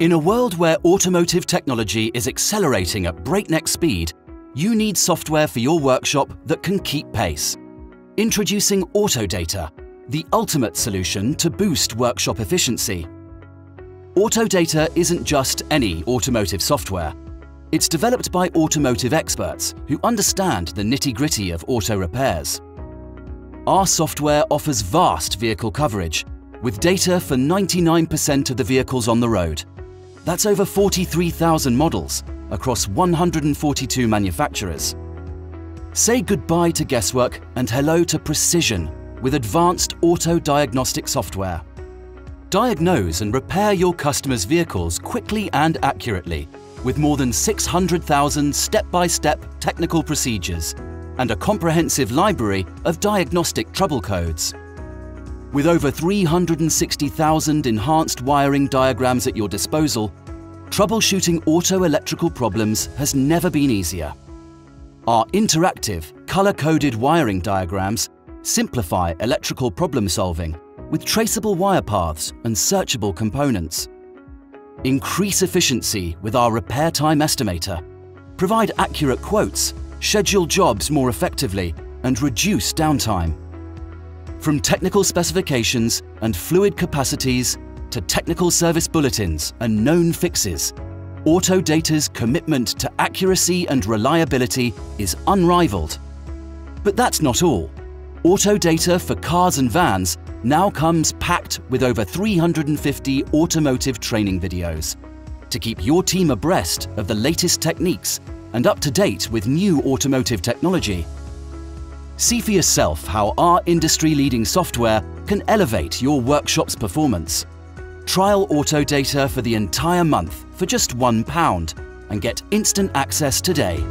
In a world where automotive technology is accelerating at breakneck speed, you need software for your workshop that can keep pace. Introducing Autodata, the ultimate solution to boost workshop efficiency. Autodata isn't just any automotive software. It's developed by automotive experts who understand the nitty-gritty of auto repairs. Our software offers vast vehicle coverage, with data for 99% of the vehicles on the road. That's over 43,000 models across 142 manufacturers. Say goodbye to guesswork and hello to precision with advanced auto diagnostic software. Diagnose and repair your customers' vehicles quickly and accurately with more than 600,000 step-by-step technical procedures and a comprehensive library of diagnostic trouble codes. With over 360,000 enhanced wiring diagrams at your disposal, troubleshooting auto-electrical problems has never been easier. Our interactive, color-coded wiring diagrams simplify electrical problem solving with traceable wire paths and searchable components. Increase efficiency with our repair time estimator. Provide accurate quotes, schedule jobs more effectively, and reduce downtime. From technical specifications and fluid capacities to technical service bulletins and known fixes, Autodata's commitment to accuracy and reliability is unrivaled. But that's not all. Autodata for cars and vans now comes packed with over 350 automotive training videos to keep your team abreast of the latest techniques and up to date with new automotive technology. See for yourself how our industry-leading software can elevate your workshop's performance. Trial Autodata for the entire month for just £1 and get instant access today.